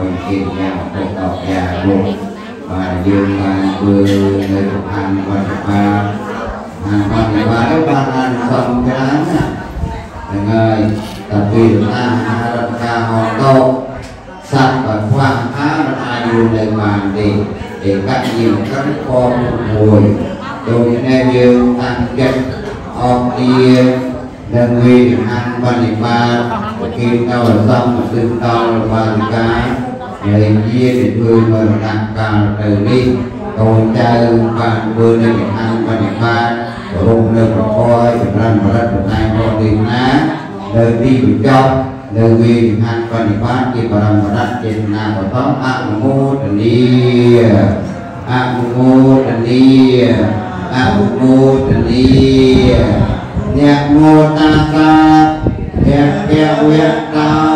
còn kiệt nhà của tộc nhà buộc và dương vừa người thực hành và thực ba còn lại ba đức ba anh không cái án nè đừng tập tiền ta ha ra ca hòn tô. Sạch và khoa ha ra ai luôn lên bàn đi, để cắt nhiều các con mùi đồ những yêu tăng chất ông đi. Đơn vị hành văn ba kim đâu là xong tương đâu và vàng cá ហើយយានធ្វើមរណកាលទៅនេះកូនចៅបានធ្វើនៅវិហារបដិបាតគោរពនៅប្រព័ន្ធចម្រើនបរិបទតែរកទេណានៅទីបញ្ចប់នៅវេវិហារបដិបាតជាបរមរតចេតនាបតមអនុមោទនីអនុមោទនីអនុមោទនីអ្នកមោតាសាអ្នកវេតា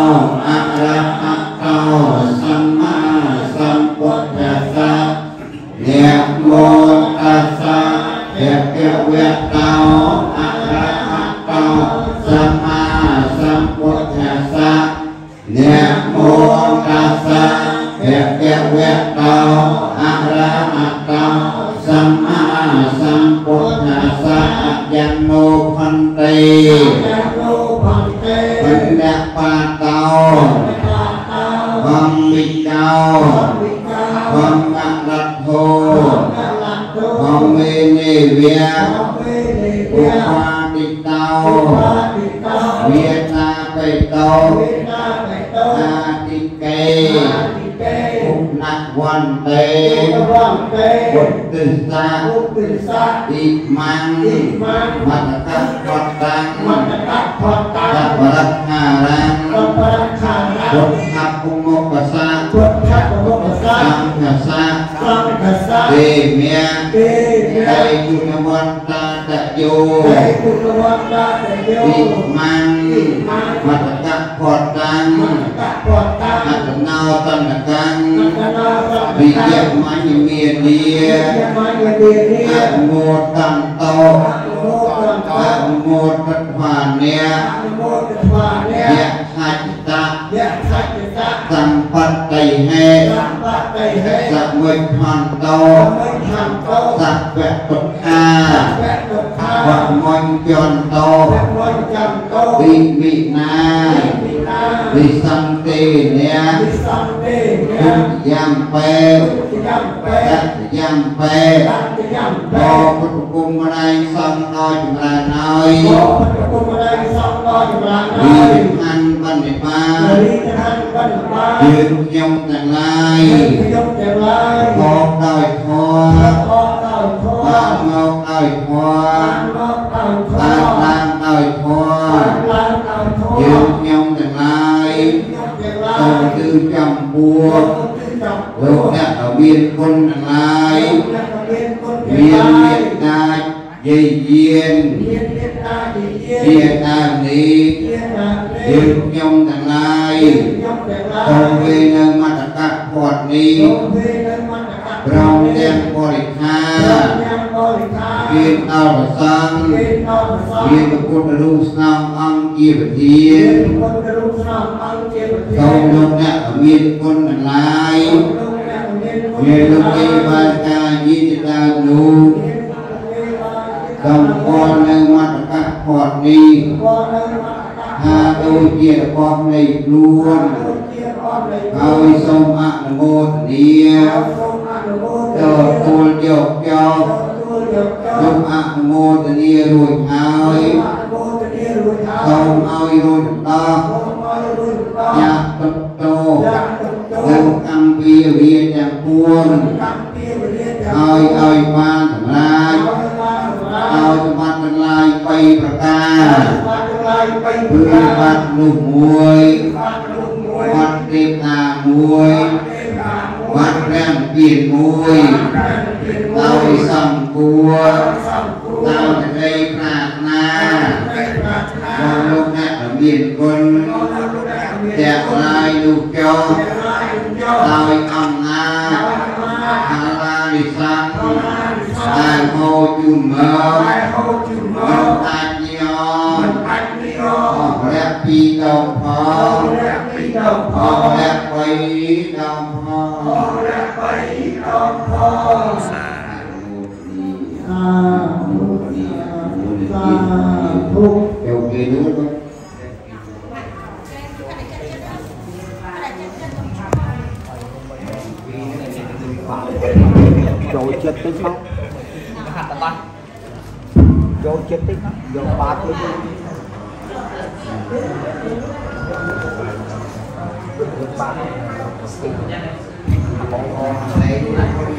mô ta sa hiệp kiệu nguyện tao a ra hát tao sama sam sa niệm mô ta sa hiệp kiệu nguyện tao a ra hát tao sama sam bồ nhà sa danh mô phân tỳ phân đa pa tao phân minh cao phân đa cô phòng mê nê vía. Cô hoa đi tàu vía ta cây tàu ta đi cây nạc quan tê quốc tư sa. Ít mang. Mặt cắt thoát tăng mặt cắt thoát tăng កសៈទេមៈទេមៈឯគុណវត្តាតយោឯគុណវត្តាតយោវិមੰមតកៈផតតាំងមតកៈផតតាំងអតនោតនកាំងវិយមញ្ញមេនីវិយមញ្ញមេនីអនុតន្តោ hà sa Đề mẹ Đây chú nhà quan ta đã vô Đi mang Mặt các quật tăng Mặt nào tân là tăng Vì dẹp mà như miền đi Ác một tăng tàu Ác một bất hòa nè យ៉ាងពេប្រយ៉ាងពេប្រយ៉ាងពេបពុទ្ធគុំម្ដាយសំដល់ចម្រើនហើយបពុទ្ធគុំម្ដាយសំដល់ចម្រើនហើយវិញ្ញាណបណ្ឌិបាវិញ្ញាណបណ្ឌិបាយើងខ្ញុំទាំងឡាយខ្ញុំទាំងឡាយបបដោយធម៌បបដោយធម៌បានមកដោយធម៌បានមកដោយធម៌បានដោយធម៌បានដោយធម៌យើងខ្ញុំទាំងឡាយខ្ញុំទាំងឡាយសូមគឺចំពោះ លោកអ្នកក៏មានគុណទាំងឡាយមានមេត្តាយាយយានមានមេត្តាយាយយានតាមនេះយើងខ្ញុំទាំងឡាយសូមវេនៅមតកៈផាត់នេះប្រងទាំងបរិខាមានដល់ប្រសង្ឃមានពុទ្ធរូបស្នងអង្គ ជាវិធាពុទ្ធរូបស្រង់អង្គជាវិធាសូមលោកអ្នកមានគុណឡាយមានលោកទេវតាយាយតានោះកំពរនៅមត្តកៈផតនេះថាដូចជារបស់នៃខ្លួនហើយសូមអនុមោទនាទទួលយកយកសូមអនុមោទនារួចហើយ សូមឲ្យរួចដល់យ៉ាបតោនៅកម្មវិរិយទាំងពួងឲ្យឲ្យបានសម្រាចឲ្យសម្បត្តិទាំងឡាយ3ប្រការគឺបាត់នោះមួយបាត់ទេវតាមួយបាត់ព្រះពៀនមួយដោយសំគួរដោយសេចក្តី Ayujo Tawai Kamna Halalisan Tài Hô Chu Mơ Mật An Nho Rép Pi Đồng Phó Rép Quay Đồng Phó Xà Hô Ni Sa Hô Ni Sa Hô ចូលចិត្តតិចមកហាត់តបាចូលចិត្តតិចមកយកបាតតិចយកបាត Đây là con đi vượt ngoài